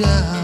down